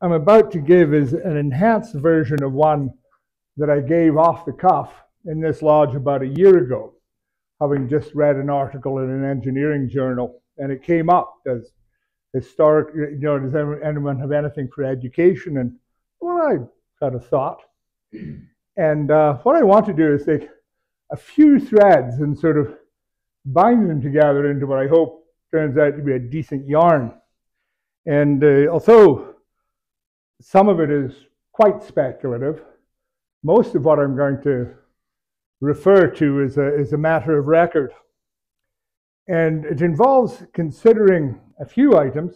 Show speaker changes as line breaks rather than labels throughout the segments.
I'm about to give is an enhanced version of one that I gave off the cuff in this lodge about a year ago, having just read an article in an engineering journal, and it came up as historic, you know, does anyone have anything for education? And well, I kind of thought. And uh, what I want to do is take a few threads and sort of bind them together into what I hope turns out to be a decent yarn. And uh, although some of it is quite speculative, most of what I'm going to refer to is a, is a matter of record. And it involves considering a few items,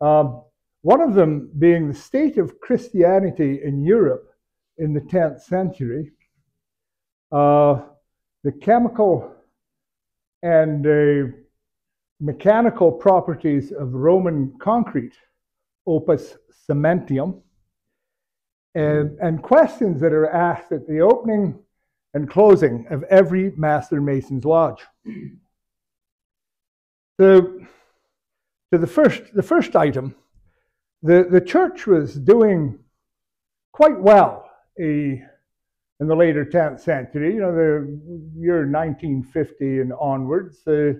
um, one of them being the state of Christianity in Europe in the 10th century, uh, the chemical and uh, mechanical properties of Roman concrete, opus cementium, and, and questions that are asked at the opening and closing of every Master Mason's Lodge. So, to the first, the first item, the, the church was doing quite well a, in the later 10th century, you know, the year 1950 and onwards. Uh,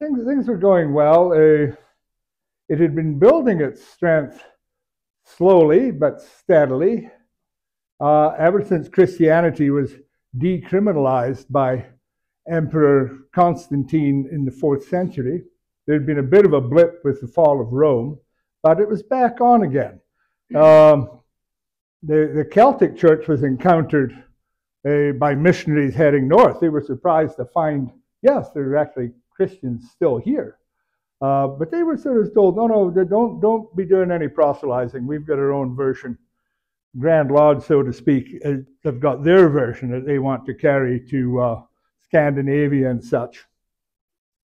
things, things were going well. Uh, it had been building its strength slowly but steadily uh, ever since Christianity was decriminalized by Emperor Constantine in the fourth century. There had been a bit of a blip with the fall of Rome, but it was back on again. Um, the, the Celtic church was encountered uh, by missionaries heading north. They were surprised to find, yes, there are actually Christians still here. Uh, but they were sort of told, no, no, don't, don't be doing any proselytizing. We've got our own version. Grand Lodge, so to speak, uh, have got their version that they want to carry to uh, Scandinavia and such.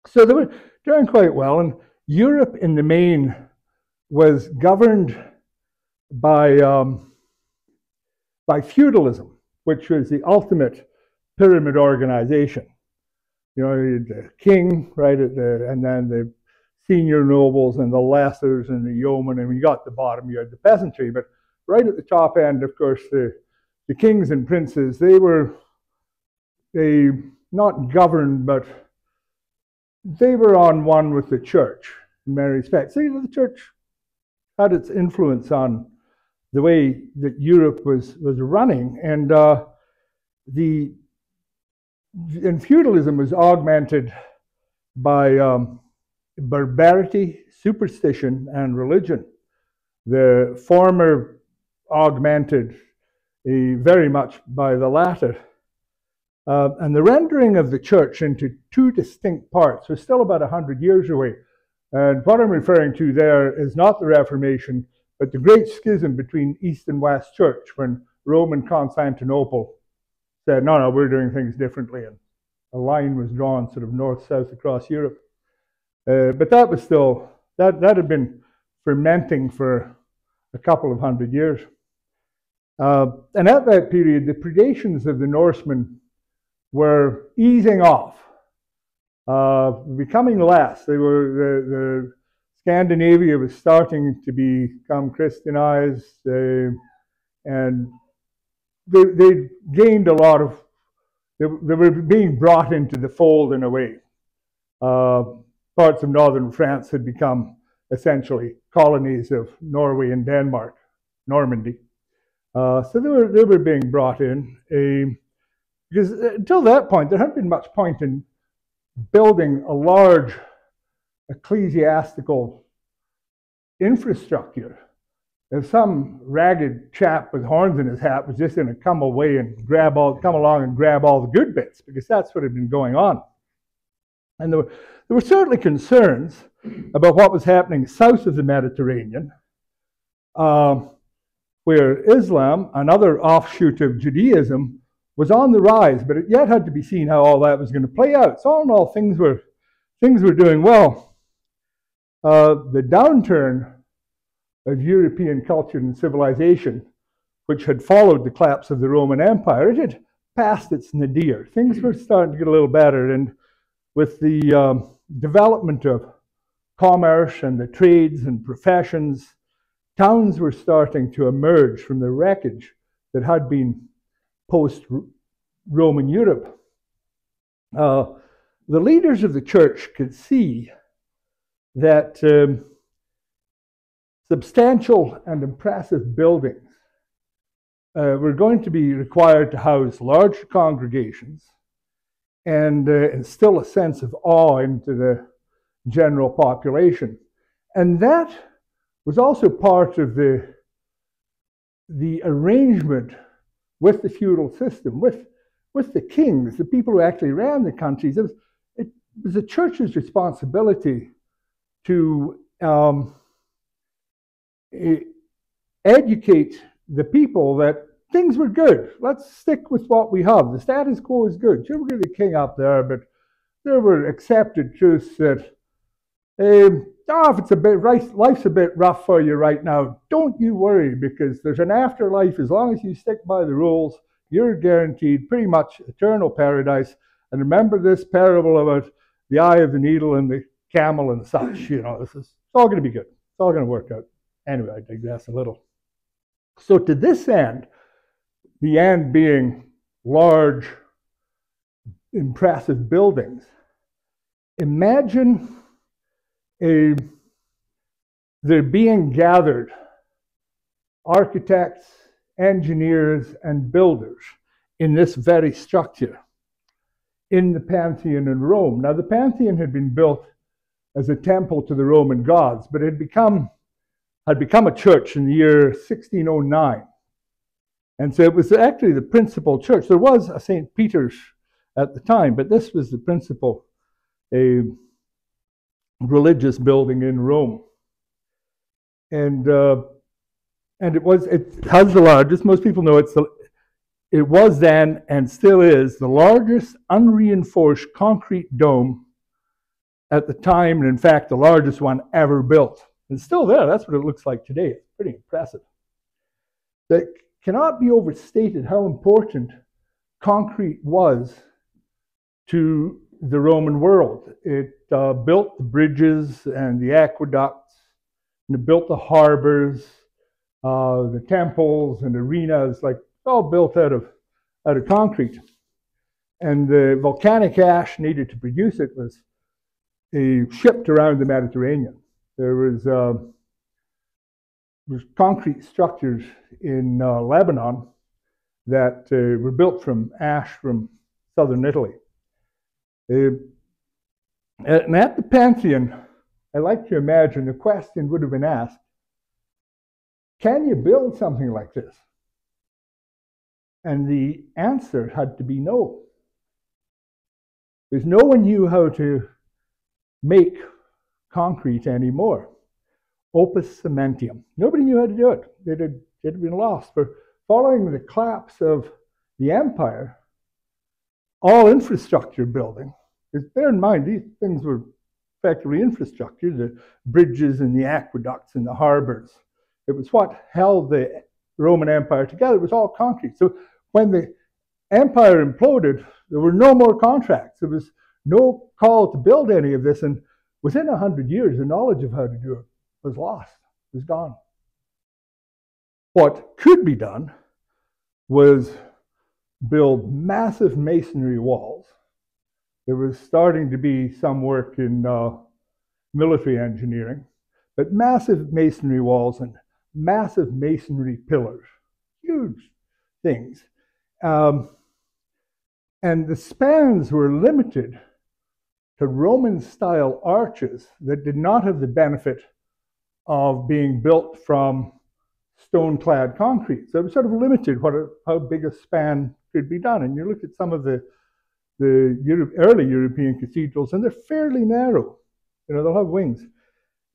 So they were doing quite well, and Europe in the main was governed by, um, by feudalism, which was the ultimate pyramid organization. You know, the king, right, the, and then the senior nobles and the lessers and the yeomen, and when you got to the bottom, you had the peasantry. But right at the top end, of course, the, the kings and princes, they were they not governed, but they were on one with the church in many respects. The church had its influence on the way that Europe was, was running. And uh, the and feudalism was augmented by um, barbarity, superstition, and religion. The former augmented uh, very much by the latter. Uh, and the rendering of the church into two distinct parts was still about 100 years away. And what I'm referring to there is not the Reformation, but the great schism between East and West Church when Rome and Constantinople said, no, no, we're doing things differently. And a line was drawn sort of north-south across Europe. Uh, but that was still, that, that had been fermenting for a couple of hundred years. Uh, and at that period, the predations of the Norsemen were easing off, uh, becoming less. They were the, the, Scandinavia was starting to become Christianized, uh, and they, they gained a lot of. They, they, were being brought into the fold in a way. Uh, parts of northern France had become essentially colonies of Norway and Denmark, Normandy. Uh, so they were, they were being brought in. A, because until that point, there hadn't been much point in building a large ecclesiastical infrastructure. If some ragged chap with horns in his hat was just going to come away and grab all, come along and grab all the good bits, because that's what had been going on. And there were, there were certainly concerns about what was happening south of the Mediterranean, uh, where Islam, another offshoot of Judaism, was on the rise, but it yet had to be seen how all that was going to play out. So all in all, things were things were doing well. Uh, the downturn of European culture and civilization, which had followed the collapse of the Roman Empire, it had passed its nadir. Things were starting to get a little better, and with the um, development of commerce and the trades and professions, towns were starting to emerge from the wreckage that had been post Roman Europe. Uh, the leaders of the church could see that um, substantial and impressive buildings uh, were going to be required to house large congregations and uh, instill a sense of awe into the general population. And that was also part of the, the arrangement with the feudal system, with, with the kings, the people who actually ran the countries. It was, it was the church's responsibility to um, educate the people that things were good. Let's stick with what we have. The status quo is good. You were the king up there, but there were accepted truths that um, oh, if it's a bit life's a bit rough for you right now, don't you worry because there's an afterlife. As long as you stick by the rules, you're guaranteed pretty much eternal paradise. And remember this parable about the eye of the needle and the camel and such. You know, this is it's all going to be good. It's all going to work out. Anyway, I digress a little. So to this end, the end being large, impressive buildings. Imagine a, they're being gathered architects, engineers, and builders in this very structure in the Pantheon in Rome. Now, the Pantheon had been built as a temple to the Roman gods, but it had become, had become a church in the year 1609. And so it was actually the principal church. There was a St. Peter's at the time, but this was the principal a religious building in Rome. And uh, and it was it has the largest. Most people know it's the it was then and still is the largest unreinforced concrete dome at the time, and in fact, the largest one ever built. It's still there. That's what it looks like today. It's pretty impressive. That cannot be overstated how important concrete was to the Roman world. It uh, built the bridges and the aqueducts, and it built the harbors, uh, the temples and arenas, like all built out of out of concrete. And the volcanic ash needed to produce it was uh, shipped around the Mediterranean. There was uh, was concrete structures in uh, Lebanon that uh, were built from ash from southern Italy. Uh, and at the Pantheon, I like to imagine the question would have been asked Can you build something like this? And the answer had to be no. Because no one knew how to make concrete anymore. Opus cementium. Nobody knew how to do it. It had, it had been lost. But following the collapse of the empire, all infrastructure building. Because bear in mind, these things were effectively infrastructure, the bridges and the aqueducts and the harbors. It was what held the Roman Empire together. It was all concrete. So when the empire imploded, there were no more contracts. There was no call to build any of this. And within a hundred years, the knowledge of how to do it was lost, was gone. What could be done was build massive masonry walls. There was starting to be some work in uh, military engineering, but massive masonry walls and massive masonry pillars, huge things. Um, and the spans were limited to Roman style arches that did not have the benefit of being built from stone clad concrete. So it sort of limited what a, how big a span could be done. And you look at some of the, the Europe, early European cathedrals, and they're fairly narrow. You know, they'll have wings.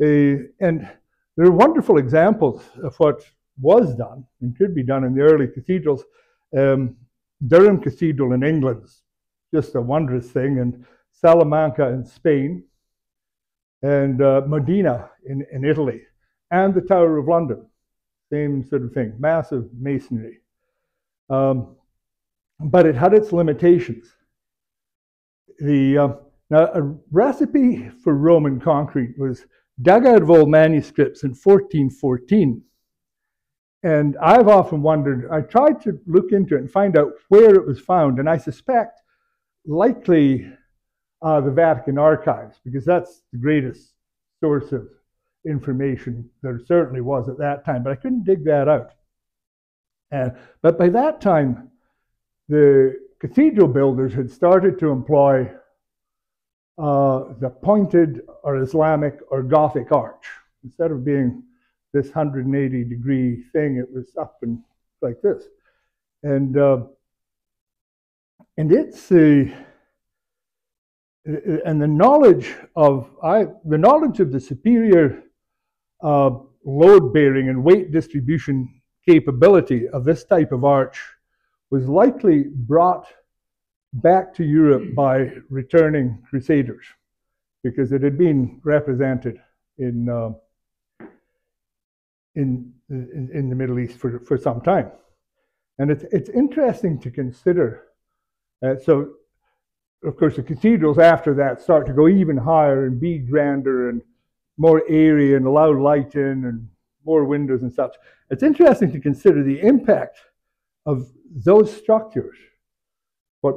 Uh, and there are wonderful examples of what was done and could be done in the early cathedrals. Um, Durham Cathedral in England's just a wondrous thing, and Salamanca in Spain, and uh, Modena in, in Italy, and the Tower of London. Same sort of thing, massive masonry. Um, but it had its limitations. The, uh, now, a recipe for Roman concrete was dug out of old manuscripts in 1414. And I've often wondered, I tried to look into it and find out where it was found, and I suspect likely uh, the Vatican archives, because that's the greatest source of information there certainly was at that time, but I couldn't dig that out. And, but by that time, the cathedral builders had started to employ uh, the pointed or Islamic or Gothic arch. Instead of being this 180 degree thing, it was up and like this. And, uh, and it's the, and the knowledge of, I, the knowledge of the superior uh, load bearing and weight distribution capability of this type of arch was likely brought back to Europe by returning crusaders because it had been represented in, uh, in, in, in, the Middle East for, for some time. And it's, it's interesting to consider. Uh, so, of course, the cathedrals after that start to go even higher and be grander and more airy and allow light in and more windows and such. It's interesting to consider the impact of those structures, what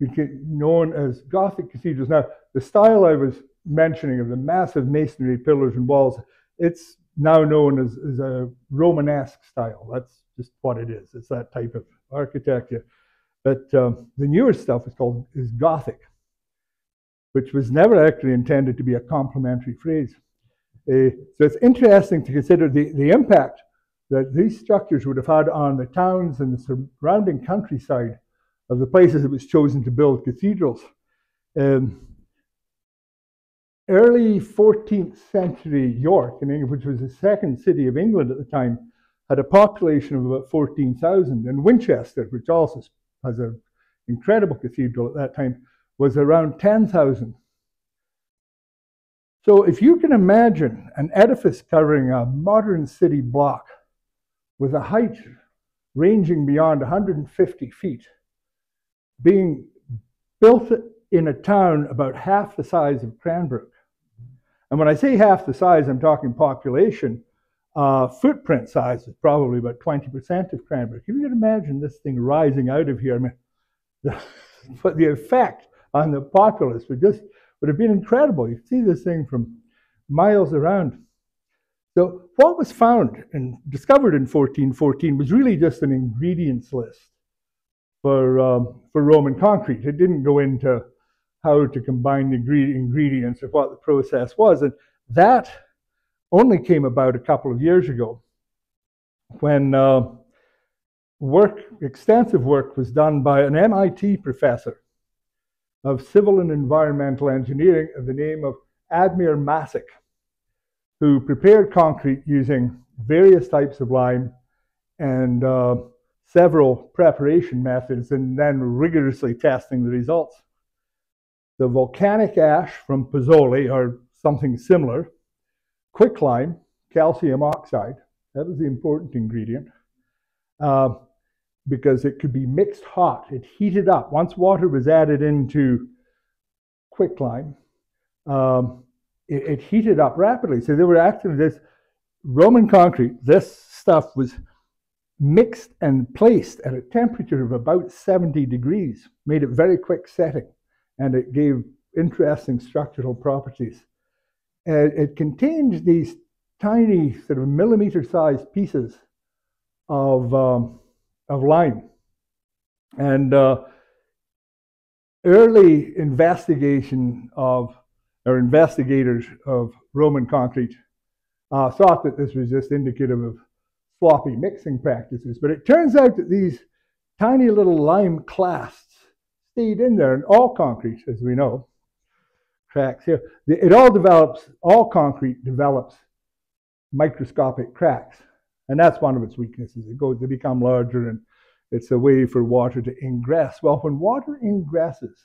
became known as Gothic cathedrals. Now, the style I was mentioning of the massive masonry pillars and walls, it's now known as, as a Romanesque style. That's just what it is. It's that type of architecture. But um, the newer stuff is called is Gothic, which was never actually intended to be a complimentary phrase. Uh, so it's interesting to consider the, the impact that these structures would have had on the towns and the surrounding countryside of the places it was chosen to build cathedrals. Um, early 14th century York, which was the second city of England at the time, had a population of about 14,000. And Winchester, which also has an incredible cathedral at that time, was around 10,000. So if you can imagine an edifice covering a modern city block with a height ranging beyond 150 feet, being built in a town about half the size of Cranbrook. And when I say half the size, I'm talking population. Uh, footprint size is probably about 20% of Cranbrook. If you can imagine this thing rising out of here, I mean, the, but the effect on the populace would just would have been incredible. You see this thing from miles around. So what was found and discovered in 1414 was really just an ingredients list for, um, for Roman concrete. It didn't go into how to combine the ingredients or what the process was. And that only came about a couple of years ago when uh, work, extensive work was done by an MIT professor of civil and environmental engineering of the name of Admir Masic, who prepared concrete using various types of lime and uh, several preparation methods and then rigorously testing the results. The volcanic ash from Pozzuoli, or something similar, quicklime, calcium oxide, that is the important ingredient, uh, because it could be mixed hot. It heated up. Once water was added into quicklime, um, it, it, heated up rapidly. So there were actually this Roman concrete, this stuff was mixed and placed at a temperature of about 70 degrees, made it very quick setting, and it gave interesting structural properties. Uh, it contains these tiny sort of millimeter sized pieces of um, of lime. And uh, early investigation of, or investigators of Roman concrete uh, thought that this was just indicative of sloppy mixing practices. But it turns out that these tiny little lime clasts stayed in there, in all concrete, as we know, cracks here. It all develops, all concrete develops microscopic cracks. And that's one of its weaknesses. It goes, they become larger and it's a way for water to ingress. Well, when water ingresses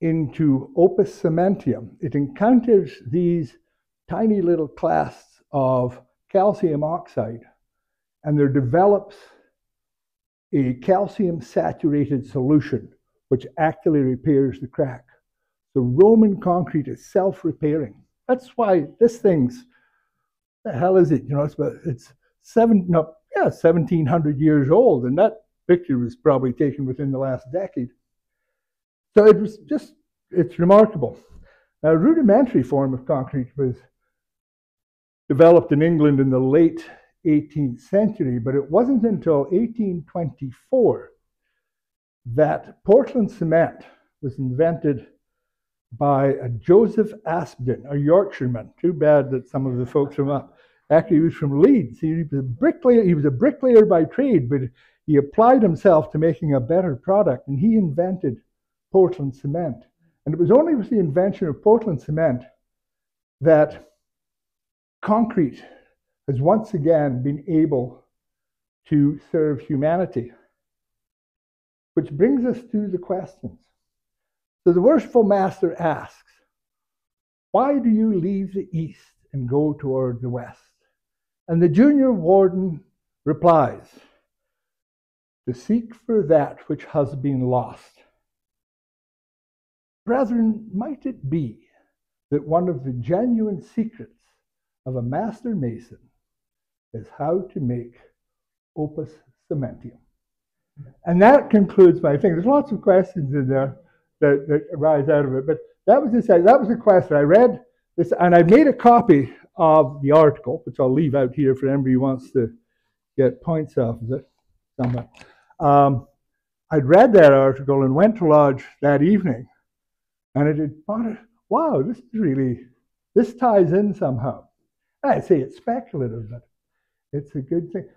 into opus cementium, it encounters these tiny little clasts of calcium oxide, and there develops a calcium saturated solution which actually repairs the crack. The Roman concrete is self repairing That's why this thing's the hell is it? You know, it's about, it's seven no yeah seventeen hundred years old, and that picture was probably taken within the last decade. So it was just it's remarkable. A rudimentary form of concrete was developed in England in the late 18th century, but it wasn't until 1824 that Portland cement was invented by a Joseph Aspdin, a Yorkshireman. Too bad that some of the folks from up actually he was from Leeds. He was a bricklayer. He was a bricklayer by trade, but he applied himself to making a better product, and he invented Portland cement. And it was only with the invention of Portland cement that concrete has once again been able to serve humanity. Which brings us to the questions. So the worshipful master asks, Why do you leave the east and go toward the west? And the junior warden replies, To seek for that which has been lost. Brethren, might it be that one of the genuine secrets of a master mason is how to make opus cementium? And that concludes my thing. There's lots of questions in there that, that arise out of it, but that was the that was the question. I read this, and I made a copy of the article, which I'll leave out here for anybody who wants to get points off of it somewhere. Um, I'd read that article and went to lodge that evening, and I did, wow, this is really, this ties in somehow. I say it's speculative, but it's a good thing.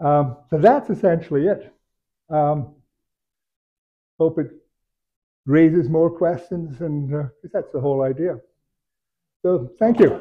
Um, so that's essentially it. Um, hope it raises more questions, and uh, that's the whole idea. So thank you.